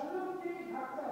şunu bir hakta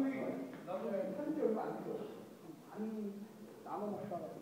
나무에 산지 얼마 안 돼요. 안 나무 먹다가.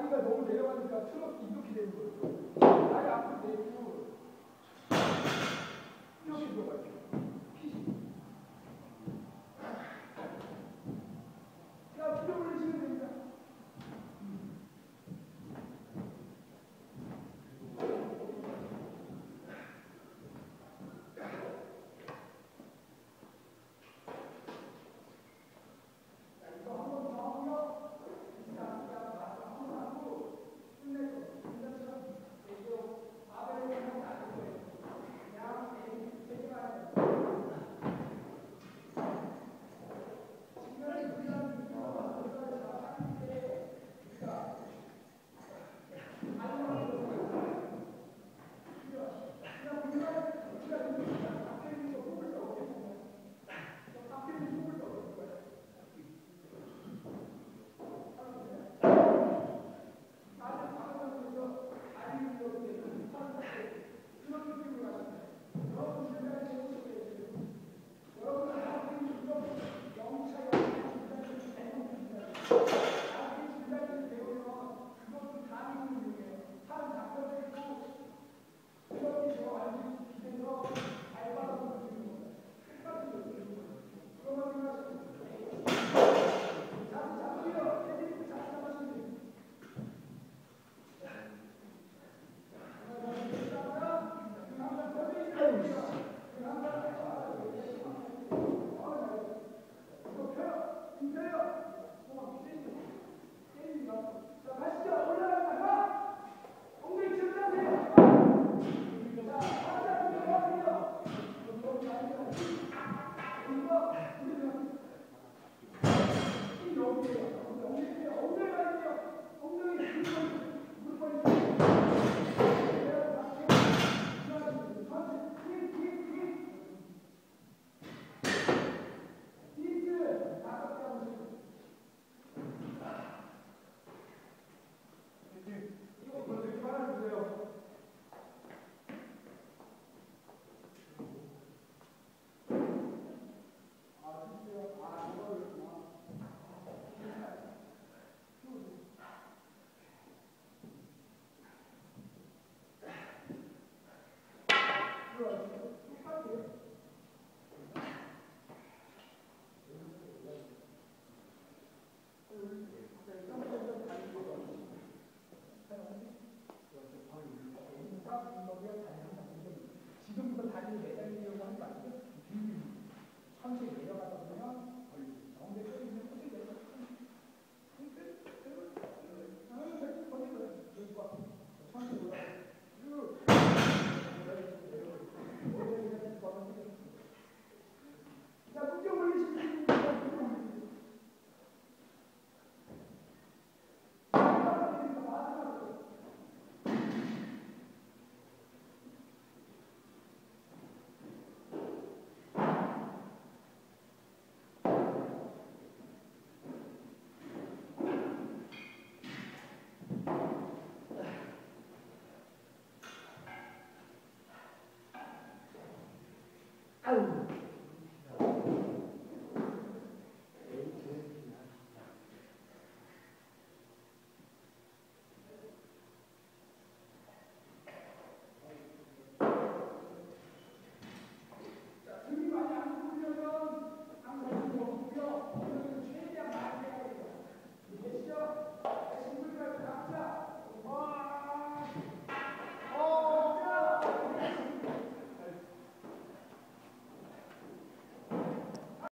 다리가 너무 내려가니까 트럭이 이렇게 되는 거예요. 다리 앞으로 내리고